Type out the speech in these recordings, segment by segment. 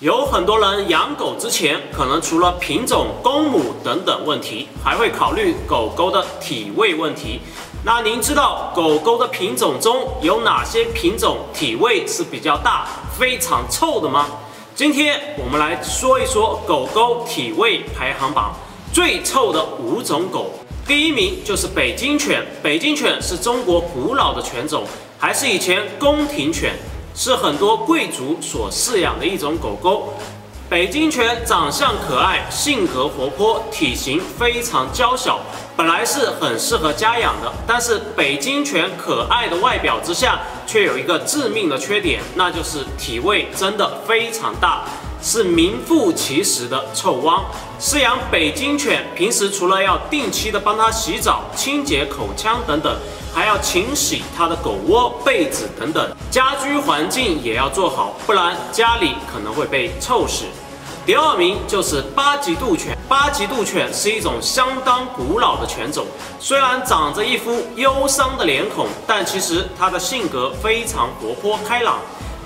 有很多人养狗之前，可能除了品种、公母等等问题，还会考虑狗狗的体味问题。那您知道狗狗的品种中有哪些品种体味是比较大、非常臭的吗？今天我们来说一说狗狗体味排行榜最臭的五种狗。第一名就是北京犬，北京犬是中国古老的犬种，还是以前宫廷犬。是很多贵族所饲养的一种狗狗。北京犬长相可爱，性格活泼，体型非常娇小，本来是很适合家养的。但是北京犬可爱的外表之下，却有一个致命的缺点，那就是体味真的非常大，是名副其实的臭汪。饲养北京犬，平时除了要定期的帮它洗澡、清洁口腔等等。还要勤洗它的狗窝、被子等等，家居环境也要做好，不然家里可能会被臭死。第二名就是巴吉杜犬，巴吉杜犬是一种相当古老的犬种，虽然长着一副忧伤的脸孔，但其实它的性格非常活泼开朗，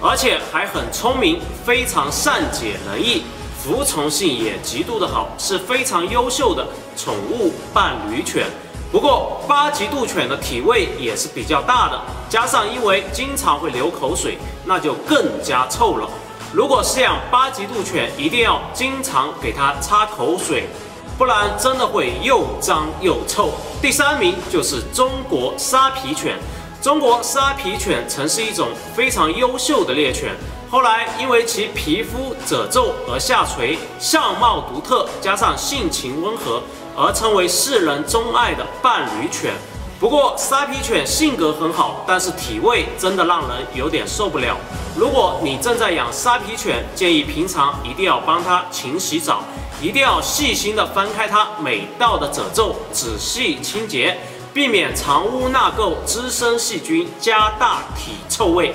而且还很聪明，非常善解人意，服从性也极度的好，是非常优秀的宠物伴侣犬。不过巴吉杜犬的体味也是比较大的，加上因为经常会流口水，那就更加臭了。如果饲养巴吉杜犬，一定要经常给它擦口水，不然真的会又脏又臭。第三名就是中国沙皮犬，中国沙皮犬曾是一种非常优秀的猎犬，后来因为其皮肤褶皱而下垂，相貌独特，加上性情温和。而成为世人钟爱的伴侣犬。不过沙皮犬性格很好，但是体味真的让人有点受不了。如果你正在养沙皮犬，建议平常一定要帮它勤洗澡，一定要细心的翻开它每道的褶皱，仔细清洁，避免藏污纳垢滋生细菌，加大体臭味。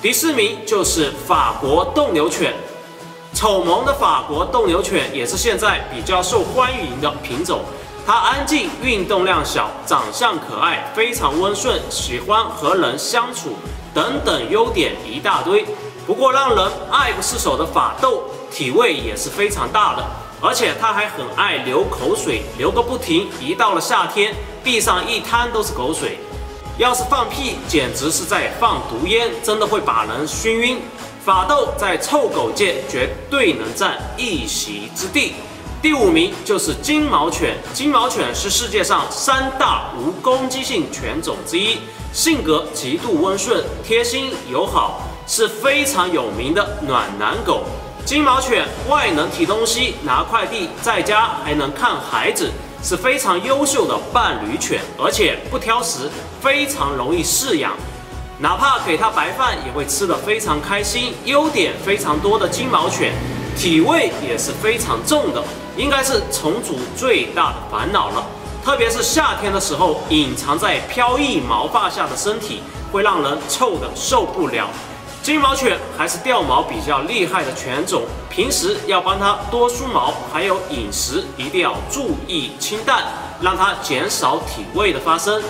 第四名就是法国斗牛犬。丑萌的法国斗牛犬也是现在比较受欢迎的品种。它安静，运动量小，长相可爱，非常温顺，喜欢和人相处，等等优点一大堆。不过让人爱不释手的法斗，体味也是非常大的，而且它还很爱流口水，流个不停。一到了夏天，地上一滩都是口水。要是放屁，简直是在放毒烟，真的会把人熏晕。法斗在臭狗界绝对能占一席之地。第五名就是金毛犬，金毛犬是世界上三大无攻击性犬种之一，性格极度温顺、贴心友好，是非常有名的暖男狗。金毛犬外能提东西、拿快递，在家还能看孩子，是非常优秀的伴侣犬，而且不挑食，非常容易饲养。哪怕给它白饭，也会吃得非常开心。优点非常多的金毛犬，体味也是非常重的，应该是虫主最大的烦恼了。特别是夏天的时候，隐藏在飘逸毛发下的身体会让人臭得受不了。金毛犬还是掉毛比较厉害的犬种，平时要帮它多梳毛，还有饮食一定要注意清淡，让它减少体味的发生。